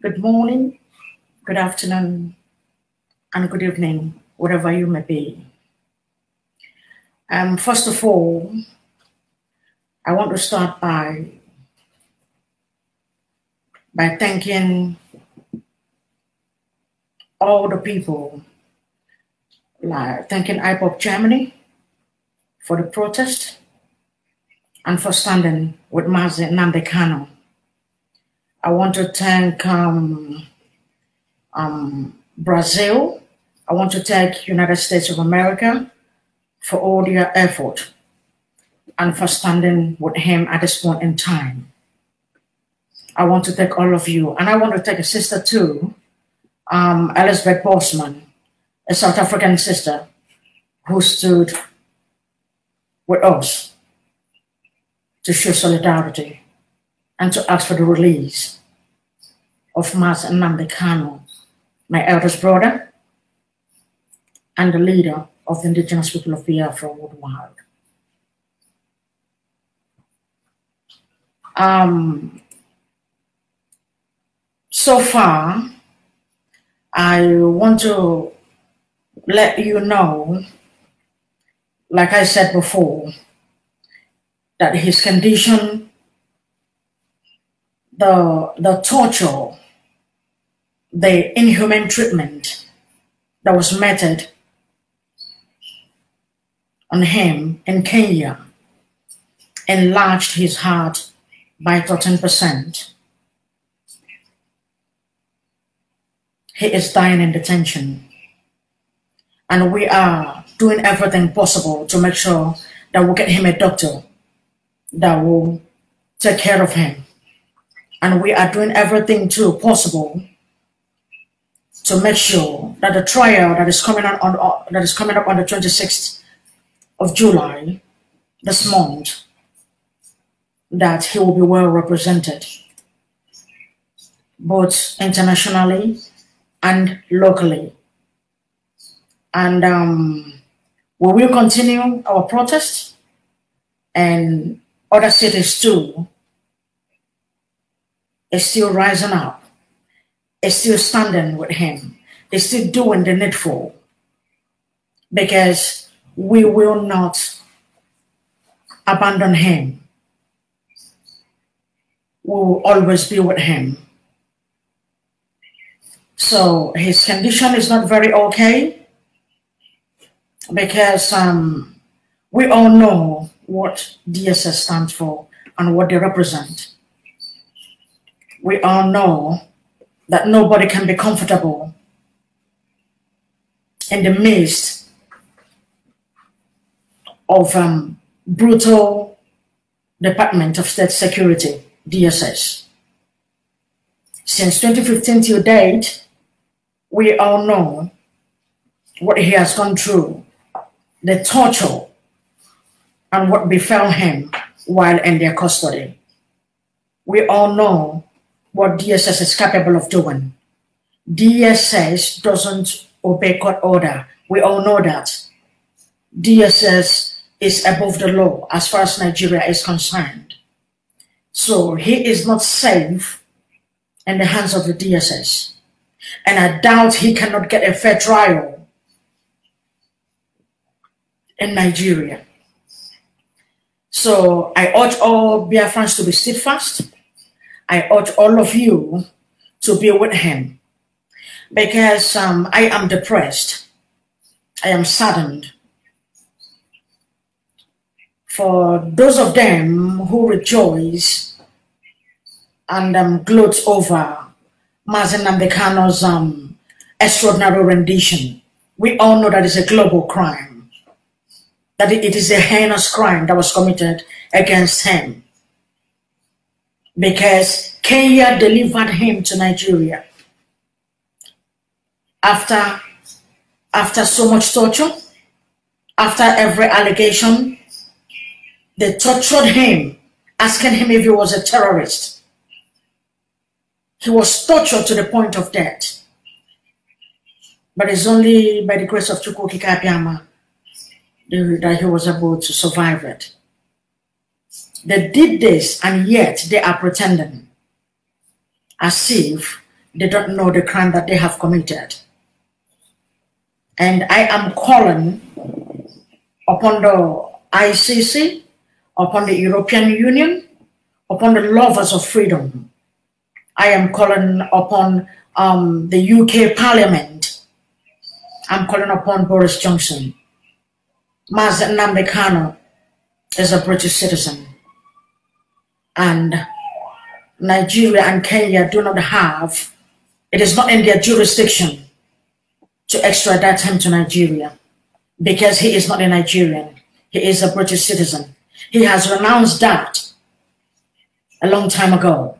good morning, good afternoon, and good evening, wherever you may be. Um, first of all, I want to start by by thanking all the people, like thanking IPOB Germany for the protest and for standing with Mazi Nnamdi Kanu. I want to thank um, um, Brazil. I want to thank United States of America for all their effort and for standing with him at this point in time. I want to thank all of you. And I want to thank a sister too, um, Elizabeth Bosman, a South African sister who stood with us to show solidarity and to ask for the release of Mazi Nnamdi Kanu, my eldest brother and the leader of the indigenous people of Biafra worldwide. Um, so far, I want to let you know, like I said before, that his condition, the, the torture, the inhuman treatment that was meted on him in Kenya enlarged his heart by 13%. He is dying in detention. And we are doing everything possible to make sure that we'll get him a doctor that will take care of him. And we are doing everything too possible to make sure that the trial that is coming on, on that is coming up on the 26th of July this month that he will be well represented both internationally and locally. And um, we will continue our protest and other cities too is still rising up, is still standing with him, is still doing the needful because we will not abandon him. We will always be with him. So his condition is not very okay because um, we all know what DSS stands for and what they represent. We all know that nobody can be comfortable in the midst of um, brutal Department of State Security, DSS. Since 2015 till date, we all know what he has gone through, the torture and what befell him while in their custody. We all know what DSS is capable of doing. DSS doesn't obey court order. We all know that. DSS is above the law as far as Nigeria is concerned. So he is not safe in the hands of the DSS. And I doubt he cannot get a fair trial in Nigeria. So I urge all Biafrans to be steadfast. I urge all of you to be with him because um, I am depressed. I am saddened. For those of them who rejoice and um, gloat over Mazi Nnamdi Kanu's um, extraordinary rendition, we all know that it's a global crime, that it is a heinous crime that was committed against him because Kenya delivered him to Nigeria after after so much torture, after every allegation, they tortured him, asking him if he was a terrorist. He was tortured to the point of death. But it's only by the grace of Chukwu Okike Abiama that he was able to survive it. They did this and yet they are pretending as if they don't know the crime that they have committed. And I am calling upon the ICC, upon the European Union, upon the lovers of freedom. I am calling upon um, the UK Parliament. I'm calling upon Boris Johnson. Mazi Nnamdi Kanu is a British citizen. And Nigeria and Kenya do not have, it is not in their jurisdiction to extradite him to Nigeria because he is not a Nigerian. He is a British citizen. He has renounced that a long time ago.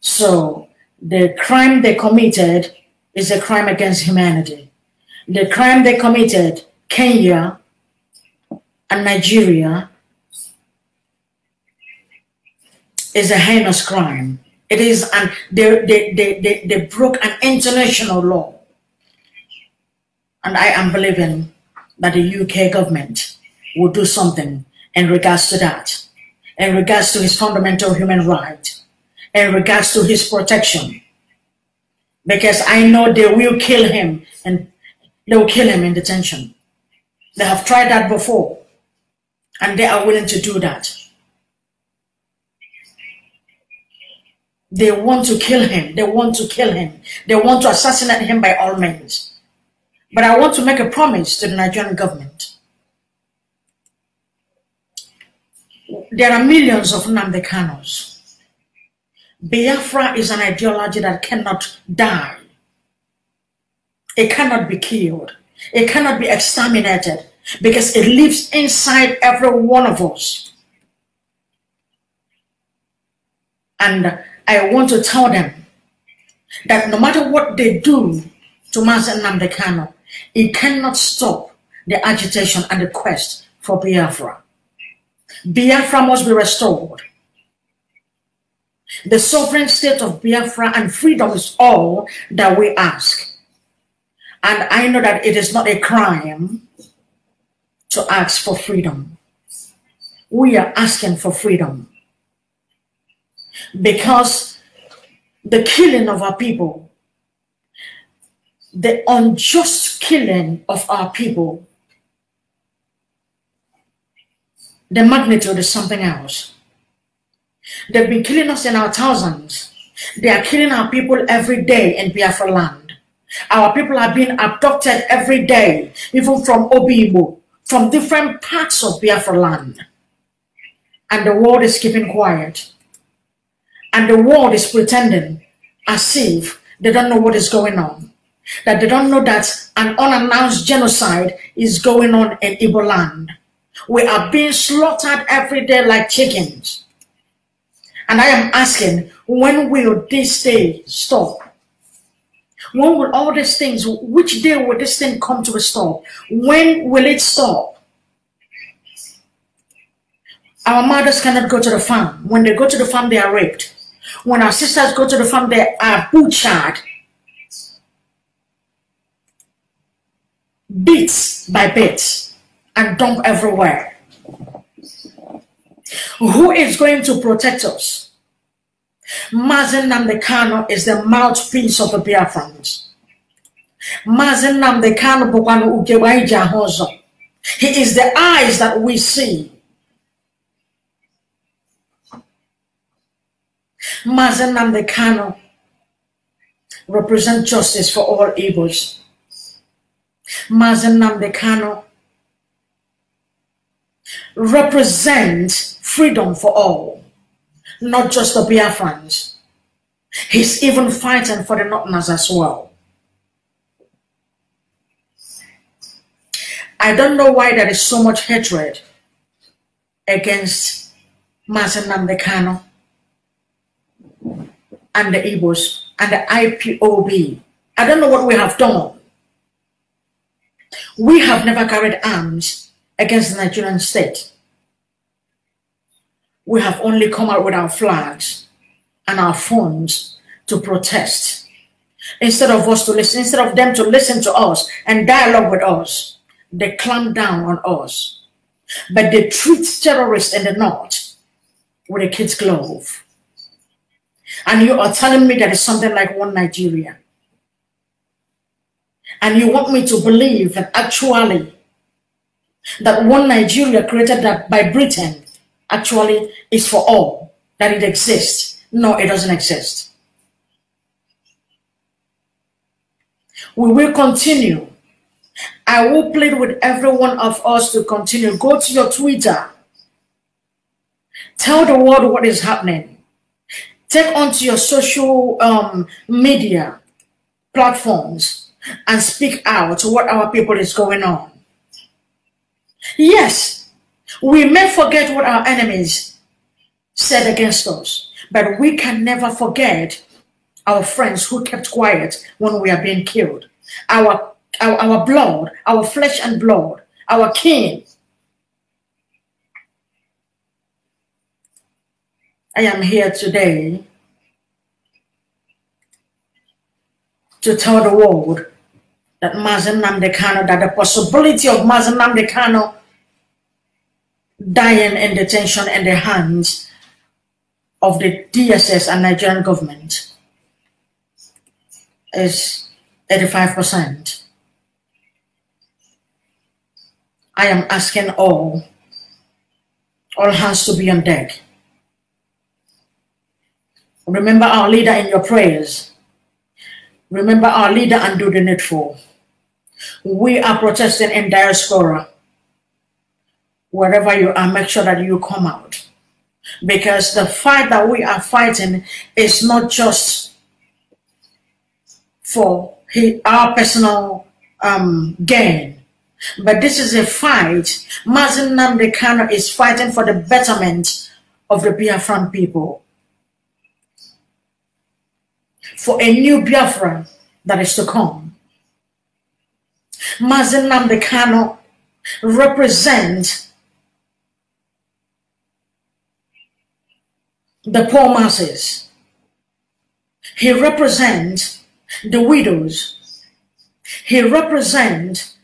So the crime they committed is a crime against humanity. The crime they committed, Kenya and Nigeria, is a heinous crime. It is, and they, they, they, they, they broke an international law. And I am believing that the UK government will do something in regards to that, in regards to his fundamental human right, in regards to his protection. Because I know they will kill him and they will kill him in detention. They have tried that before and they are willing to do that. They want to kill him. They want to kill him. They want to assassinate him by all means. But I want to make a promise to the Nigerian government. There are millions of Nnamdi Kanus. Biafra is an ideology that cannot die. It cannot be killed. It cannot be exterminated because it lives inside every one of us. And I want to tell them that no matter what they do to Mazi Nnamdi Kanu, it cannot stop the agitation and the quest for Biafra. Biafra must be restored. The sovereign state of Biafra and freedom is all that we ask. And I know that it is not a crime to ask for freedom. We are asking for freedom because the killing of our people the unjust killing of our people, the magnitude is something else. They've been killing us in our thousands. They are killing our people every day in Biafra land. Our people are being abducted every day, even from Obigbo, from different parts of Biafra land. And the world is keeping quiet. And the world is pretending as if they don't know what is going on that they don't know that an unannounced genocide is going on in Igbo land. We are being slaughtered every day like chickens. And I am asking, when will this day stop? When will all these things, which day will this thing come to a stop? When will it stop? Our mothers cannot go to the farm. When they go to the farm, they are raped. When our sisters go to the farm, they are butchered. bits by bits and dump everywhere. Who is going to protect us? Mazi Nnamdi Kanu is the mouthpiece of the Biafrans. Mazi Nnamdi Kanu. He is the eyes that we see. Mazi represent justice for all evils. Mazi Nnamdi Kanu represents freedom for all, not just the Biafrans. He's even fighting for the Northerners as well. I don't know why there is so much hatred against Mazi Nnamdi Kanu and the Igbos and the IPOB. I don't know what we have done we have never carried arms against the Nigerian state. We have only come out with our flags and our phones to protest. Instead of us to listen, instead of them to listen to us and dialogue with us, they clamp down on us. But they treat terrorists in the north with a kid's glove. And you are telling me that it's something like one Nigeria. And you want me to believe that actually that one Nigeria created that by Britain actually is for all, that it exists. No, it doesn't exist. We will continue. I will plead with every one of us to continue. Go to your Twitter. Tell the world what is happening. Take onto your social um, media platforms and speak out what our people is going on. Yes, we may forget what our enemies said against us, but we can never forget our friends who kept quiet when we are being killed. Our, our, our blood, our flesh and blood, our kin. I am here today to tell the world that Mazi Nnamdi Kanu, that the possibility of Mazi Nnamdi Kanu dying in detention in the hands of the DSS and Nigerian government is 85%. I am asking all, all hands to be on deck. Remember our leader in your prayers. Remember our leader and do the needful. We are protesting in diaspora. Wherever you are, make sure that you come out. Because the fight that we are fighting is not just for our personal um, gain, but this is a fight. Mazi Nnamdi Kanu is fighting for the betterment of the Biafran people. For a new Biafra that is to come. Mazi Nnamdi Kanu represents the poor masses. He represents the widows. He represents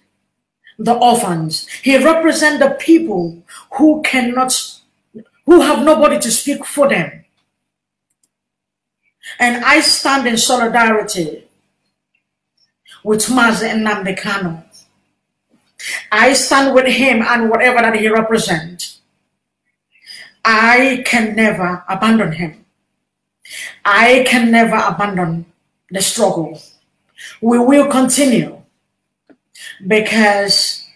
the orphans. He represents the people who cannot, who have nobody to speak for them. And I stand in solidarity with Mazi and Nnamdi Kanu. I stand with him and whatever that he represents. I can never abandon him. I can never abandon the struggle. We will continue because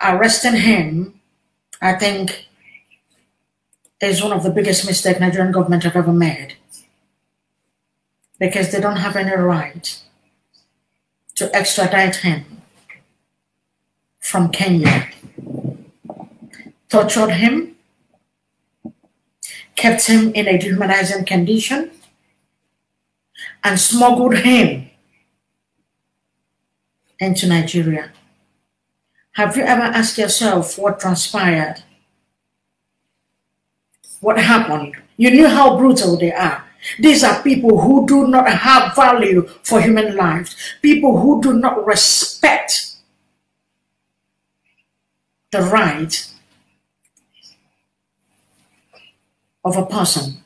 arresting him, I think, is one of the biggest mistakes Nigerian government have ever made because they don't have any right to extradite him from Kenya, tortured him, kept him in a dehumanizing condition, and smuggled him into Nigeria. Have you ever asked yourself what transpired? What happened? You knew how brutal they are. These are people who do not have value for human lives, people who do not respect the right of a person.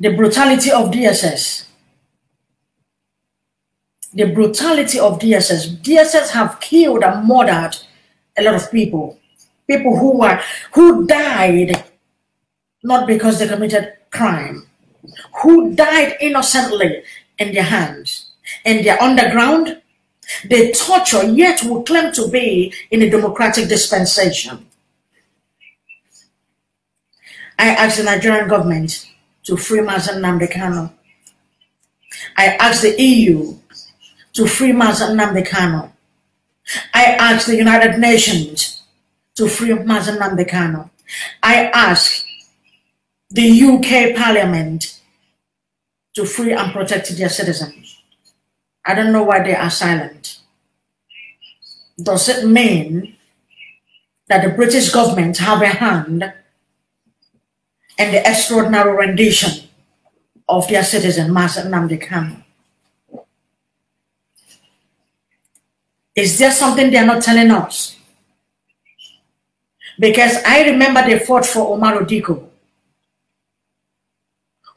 The brutality of DSS. The brutality of DSS. DSS have killed and murdered a lot of people. People who were who died not because they committed crime, who died innocently in their hands, in they're underground. They torture, yet will claim to be in a democratic dispensation. I ask the Nigerian government to free Mazi Nnamdi Kanu. I ask the EU to free Mazi Nnamdi Kanu. I ask the United Nations to free Mazi Nnamdi Kanu. I ask the UK Parliament to free and protect their citizens. I don't know why they are silent. Does it mean that the British government have a hand in the extraordinary rendition of their citizen, Master Nnamdi. Is there something they're not telling us? Because I remember they fought for Umaru Dikko,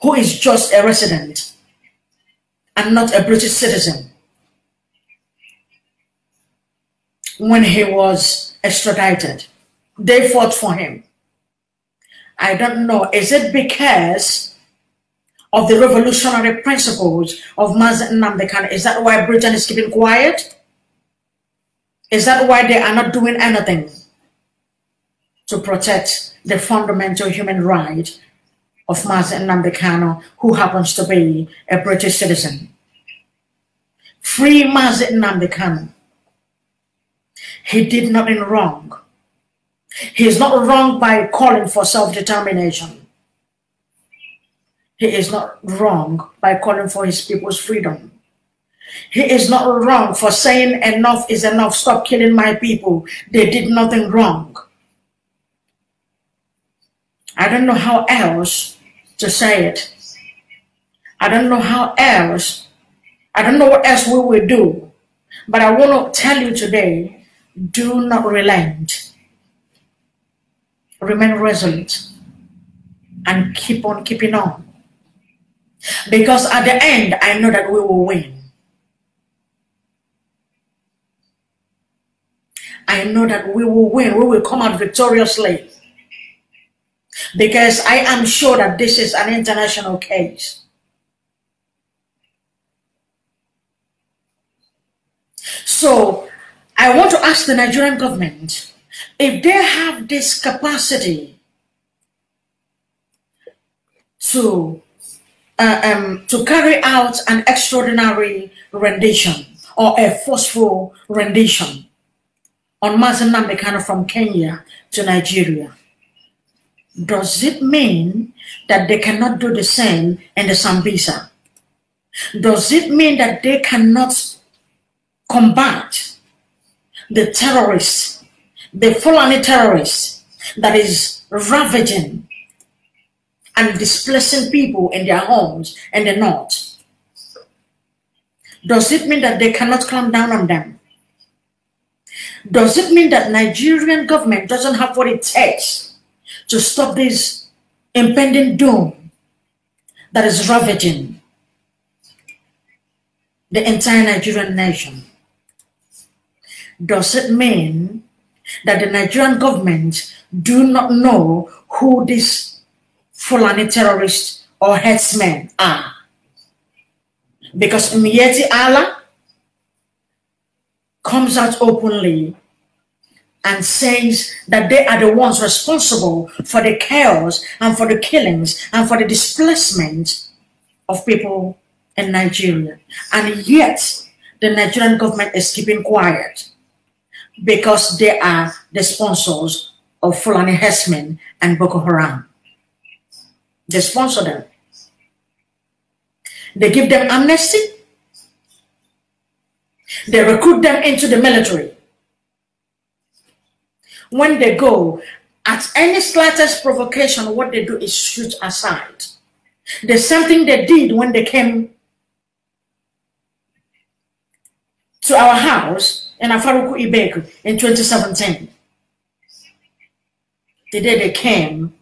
who is just a resident and not a British citizen. When he was extradited, they fought for him. I don't know. Is it because of the revolutionary principles of Mazi Nnamdi Kanu? Is that why Britain is keeping quiet? Is that why they are not doing anything to protect the fundamental human right of Mazi Nnamdi Kanu, who happens to be a British citizen? Free Mazi Nnamdi Kanu. He did nothing wrong. He is not wrong by calling for self-determination. He is not wrong by calling for his people's freedom. He is not wrong for saying enough is enough, stop killing my people. They did nothing wrong. I don't know how else to say it. I don't know how else. I don't know what else we will do. But I want to tell you today, do not relent. Remain resolute and keep on keeping on. Because at the end, I know that we will win. I know that we will win. We will come out victoriously. Because I am sure that this is an international case. So I want to ask the Nigerian government if they have this capacity to uh, um, to carry out an extraordinary rendition or a forceful rendition on Mazi Nnamdi Kanu from Kenya to Nigeria. Does it mean that they cannot do the same in the Sambisa? Does it mean that they cannot combat the terrorists, the Fulani terrorists that is ravaging and displacing people in their homes in the north? Does it mean that they cannot clamp down on them? Does it mean that Nigerian government doesn't have what it takes to stop this impending doom that is ravaging the entire Nigerian nation? Does it mean that the Nigerian government do not know who these Fulani terrorists or headsmen are? Because Miyetti Allah comes out openly and says that they are the ones responsible for the chaos and for the killings and for the displacement of people in Nigeria. And yet, the Nigerian government is keeping quiet because they are the sponsors of Fulani Hesman and Boko Haram. They sponsor them. They give them amnesty they recruit them into the military. When they go, at any slightest provocation, what they do is shoot aside. The same thing they did when they came to our house in Afaraukwu Ibeku in 2017. The day they came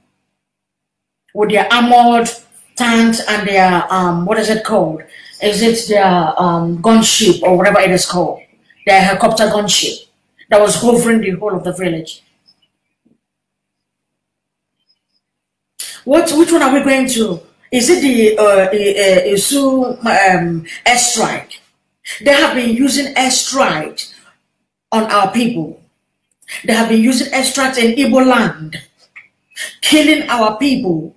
with their armored tanks and their, um, what is it called? Is it the um, gunship or whatever it is called, the helicopter gunship that was hovering the whole of the village. What, which one are we going to? Is it the uh, Isu um, airstrike? They have been using airstrike on our people. They have been using airstrikes in Igbo land, killing our people.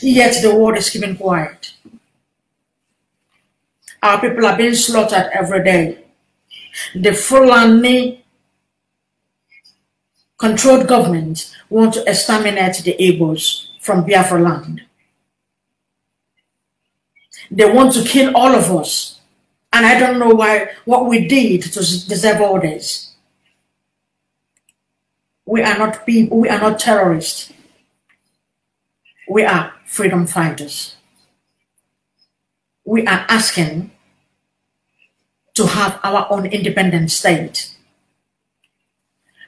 Yet the world is keeping quiet. Our people are being slaughtered every day. The Fulani controlled government want to exterminate the Igbos from Biafra land. They want to kill all of us. And I don't know why what we did to deserve all this. We are not people, we are not terrorists. We are freedom fighters we are asking to have our own independent state.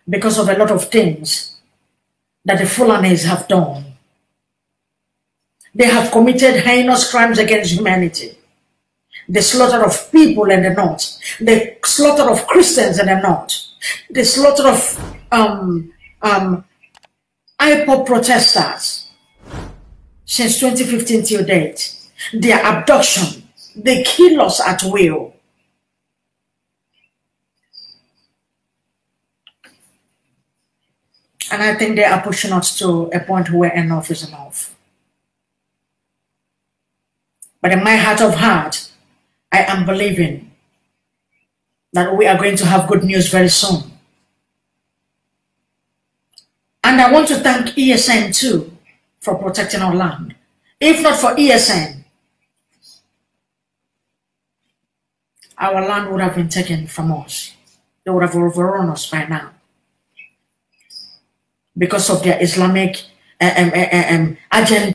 because of a lot of things that the Fulanis have done. They have committed heinous crimes against humanity. The slaughter of people in the north, the slaughter of Christians in the north, the slaughter of um, um, IPOB protesters since 2015 till date, their abduction, they kill us at will. And I think they are pushing us to a point where enough is enough. But in my heart of heart, I am believing that we are going to have good news very soon. And I want to thank ESN too for protecting our land. If not for ESN, our land would have been taken from us. They would have overrun us by now because of their Islamic um, um, agenda